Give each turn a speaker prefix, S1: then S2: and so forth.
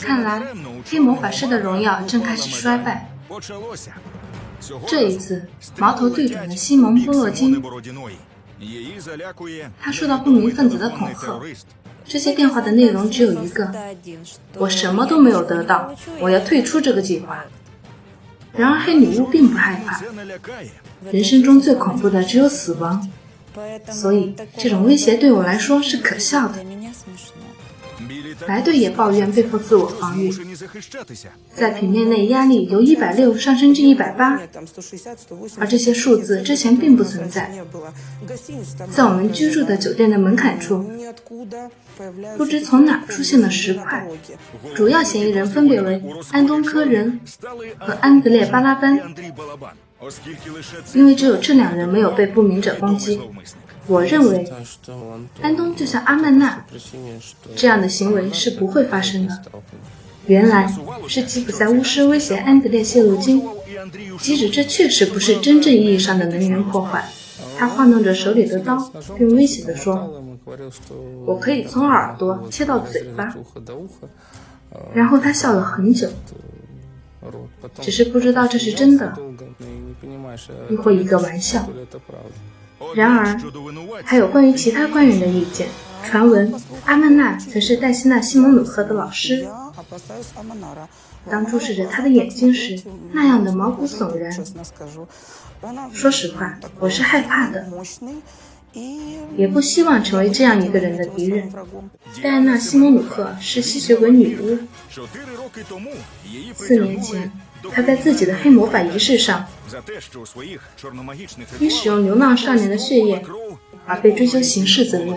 S1: 看来黑魔法师的荣耀正开始衰败。这一次，矛头对准了西蒙·波洛金。他受到不明分子的恐吓。这些电话的内容只有一个：我什么都没有得到，我要退出这个计划。然而，黑女巫并不害怕。人生中最恐怖的只有死亡，所以这种威胁对我来说是可笑的。白队也抱怨被迫自我防御，在平面内压力由一百六上升至一百八，而这些数字之前并不存在。在我们居住的酒店的门槛处，不知从哪出现了石块，主要嫌疑人分别为安东·科人和安德烈·巴拉班。因为只有这两人没有被不明者攻击。我认为，安东就像阿曼娜这样的行为是不会发生的。原来是吉普赛巫师威胁安德烈泄露金，即使这确实不是真正意义上的能源破坏。他晃动着手里的刀，并威胁地说：“我可以从耳朵切到嘴巴。”然后他笑了很久，只是不知道这是真的，亦或一个玩笑。然而，还有关于其他官员的意见。传闻阿曼娜曾是黛西娜·西蒙努赫的老师。当注视着他的眼睛时，那样的毛骨悚然。说实话，我是害怕的，也不希望成为这样一个人的敌人。戴安娜·西蒙努赫是吸血鬼女巫。四年前。她在自己的黑魔法仪式上，因使用流浪少年的血液而被追究刑事责任。